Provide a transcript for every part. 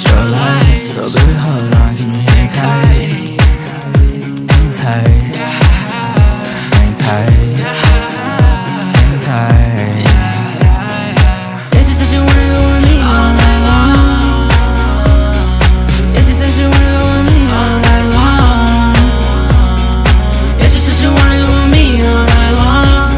strobe lights. So baby, hold on, give me hang tight, hang tight, hang tight, hang tight. It's just that you wanna go with me all night long. It's just that you wanna go with me all night long. It's just that you wanna go with me all night long.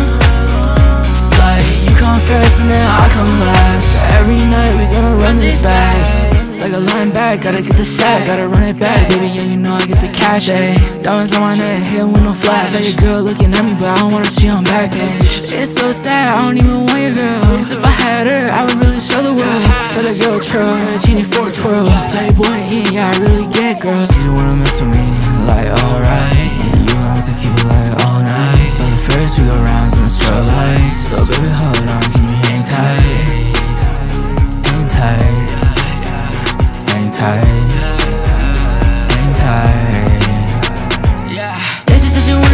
Like you come first and then I come last. Every night we gonna run this back. Like a line back, gotta get the sack, gotta run it back. Baby, yeah, you know I get the cash, ayy. Diamonds on my neck, here with no flash. Like your girl looking at me, but I don't wanna see on back page. It's so sad, I don't even want your girl. Cause if I had her, I would really show the world. For the girl twirl, genie for a twirl. Playboy, yeah, I really get girls. You wanna mess with me, tight, hang tight. It's just that you wanna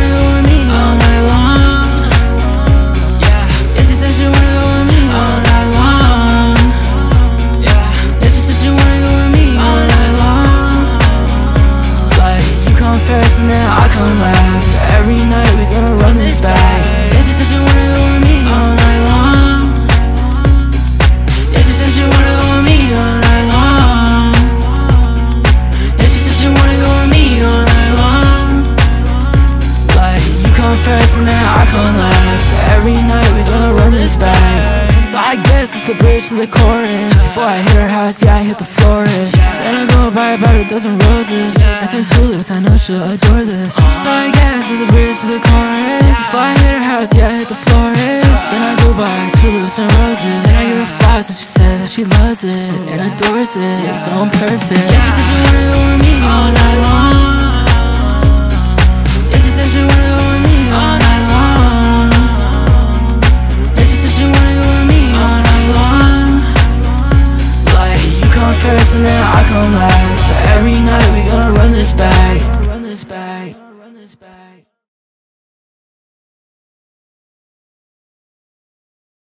You first and then I come last. Every night we gonna run this back. So I guess it's the bridge to the chorus. Before I hit her house, yeah I hit the florist. Then I go buy about a dozen roses. That's in tulips, I know she'll adore this. So I guess it's the bridge to the chorus. Before I hit her house, yeah I hit the florist. Then I go buy tulips and roses. Then I give her flowers and she says that she loves it and adores it. So I'm perfect. Just that you wanna go with me all night long. It's just that you wanna this back.